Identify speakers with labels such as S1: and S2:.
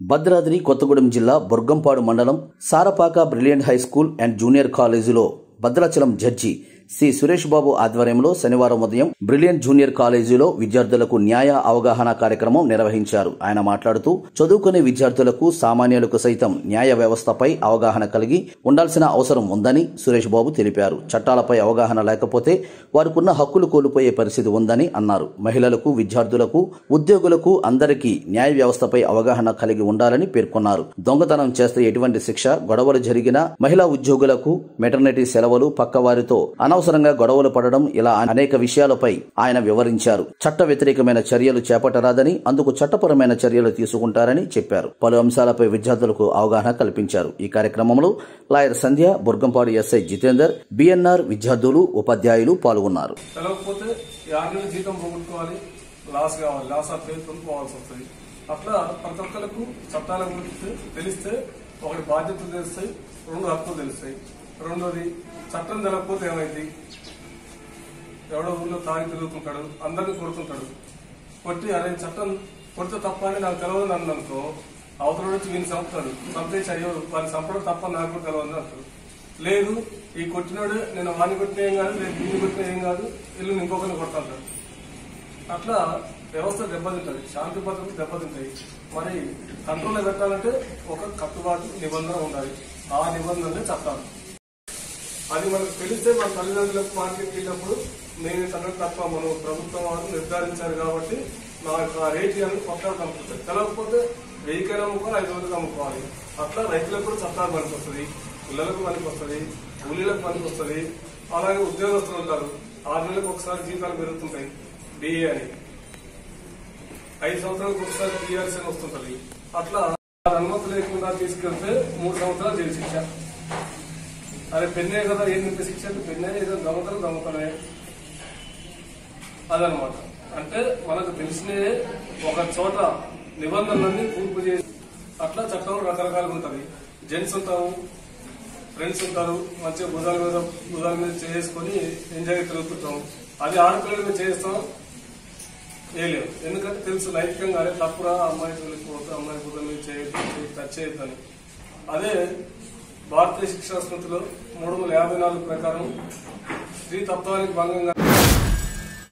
S1: భద్రాద్రి కొత్తగూడెం జిల్లా బుర్గంపాడు మండలం Sarapaka brilliant high school and junior కాలేజీలో భద్రాచలం జడ్జి సి సురేష్ బాబు ఆధ్వర్యంలో శనివారం ఉదయం బ్రిలియంట్ జూనియర్ కాలేజీలో విద్యార్థులకు న్యాయ అవగాహన కార్యక్రమం నిర్వహించారు. ఆయన మాట్లాడుతూ చదువుకునే విద్యార్థులకు సామాన్యులకు సైతం న్యాయ వ్యవస్థపై అవగాహన కలిగి ఉండాల్సిన అవసరం ఉందని సురేష్ బాబు తెలిపారు. చట్టాలపై అవగాహన లేకపోతే వారికున్న హక్కులు కోల్పోయే పరిస్థితి ఉందని అన్నారు. మహిళలకు విద్యార్థులకు ఉద్యోగులకు అందరికీ న్యాయ వ్యవస్థపై అవగాహన కలిగి ఉండాలని పేర్కొన్నారు. దొంగతనం చేస్తే ఎటువంటి శిక్ష గొడవలు జరిగినా మహిళా ఉద్యోగులకు మెటర్నిటీ సెలవులు పక్కవారితో అనవసరంగా గొడవలు పడడం ఇలా అనేక విషయాలపై ఆయన వివరించారు. చట్ట వ్యతిరేకమైన చర్యలు చేపట్టరాదని అందుకు చట్టపరమైన చర్యలు తీసుకుంటారని చెప్పారు. పలు అంశాలపై విద్యార్థులకు అవగాహన కల్పించారు. ఈ కార్యక్రమంలో lawyer Sandhya Burgampadu SI Jitender BNR విద్యార్థులు ఉపాధ్యాయులు పాల్గొన్నారు.
S2: లాస్ కావాలి. లాస్ ఆఫ్ పోవాల్సి వస్తుంది. అట్లా ప్రతి ఒక్కరికి చట్టాల గురించి తెలిస్తే ఒకటి బాధ్యతలు తెలుస్తాయి రెండు హక్కులు తెలుస్తాయి. రెండోది చట్టం జరగకపోతే ఏమైంది? ఎవడో ఊళ్ళో తాగి తిరుగుతుంటాడు అందరిని కొడుతుంటాడు. కొట్టి అరే చట్టం కొడితే తప్ప అని నాకు తెలియదు నన్ను అనుకో అవతల నుంచి వీని చంపుతాడు. చంపేసి అయ్యో వాడిని చంపడం తప్ప నాకు కూడా తెలియదు అంటాడు. లేదు ఈ కొట్టినాడు నేను వాణి కొట్టిన ఏం కాదు లేదు దీన్ని కొట్టిన ఏం కాదు ఇల్లు ఇంకొకరిని కొడతాడు అట్లా వ్యవస్థ దెబ్బతింటది శాంతి భద్రత దెబ్బతింటాయి. మరి కంట్రోల్లో పెట్టాలంటే ఒక కట్టుబాటు నిబంధన ఉండాలి. ఆ నిబంధనలే చట్టాలు. అది మనకు తెలిస్తే మన తల్లిదండ్రులకు మార్కెట్కి వెళ్ళినప్పుడు నేను తన తప్ప మనం ప్రభుత్వం వారు నిర్ధారించారు కాబట్టి నాకు ఆ రేట్ అనేది కొత్తగా అమ్ముతుంది తెలవకపోతే వెయ్యికైనా అమ్ముకోవాలి ఐదు వందలకు అమ్ముకోవాలి. అట్లా రైతులకు కూడా చట్టాలు పనికి వస్తుంది పిల్లలకు పనికి వస్తుంది కూలీలకు పనికి వస్తుంది అలాగే ఉద్యోగస్తులు ఉంటారు. ఆరు నెలలకు ఒకసారి జీతాలు పెరుగుతుంటాయి డిఏ అని. ఐదు సంవత్సరాలకు ఒకసారి టీఆర్సీ అని వస్తుంటది. అట్లా అనుమతి లేకుండా తీసుకెళ్తే మూడు సంవత్సరాలు జైలు శిక్ష. అరే పెన్నే కదా ఏం నింపే శిక్ష అంటే పెన్నే ఏదో దొంగతనం దొంగతనే అదనమాట. అంటే మనకు తెలిసినే ఒక చోట నిబంధనలన్నీ పూర్పు చేసి అట్లా చట్టం రకరకాలుగా ఉంటుంది. జెంట్స్ ఉంటారు ఫ్రెండ్స్ ఉంటారు మంచిగా భుజాల మీద భుజాల మీద చేసుకొని ఎంజాయ్ తిరుగుతుంటాం అది ఆడపిల్లల మీద చేస్తాం వేయలేము ఎందుకంటే తెలుసు నైతికంగా అదే తప్పురా అమ్మాయి వెళ్ళిపోతే అమ్మాయి భుజాల మీద చేయొద్దు టచ్ చేయొద్దని. అదే భారతీయ శిక్షణ స్మృతిలో మూడు వందల యాభై నాలుగు ప్రకారం స్త్రీ తత్వానికి భంగంగా